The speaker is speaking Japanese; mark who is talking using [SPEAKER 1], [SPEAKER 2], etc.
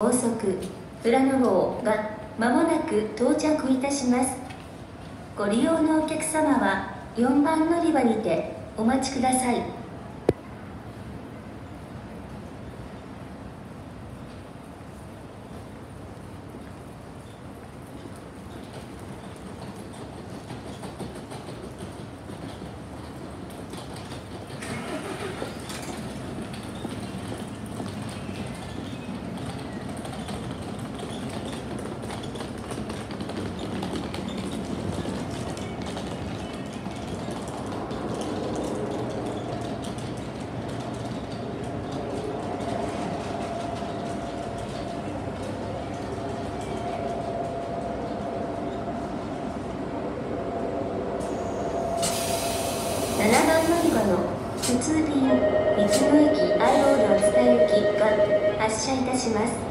[SPEAKER 1] 高速富良野号がまもなく到着いたします。ご利用のお客様は4番乗り場にてお待ちください。7番乗り場の普通便道の駅アイロード津田行きが発車いたします。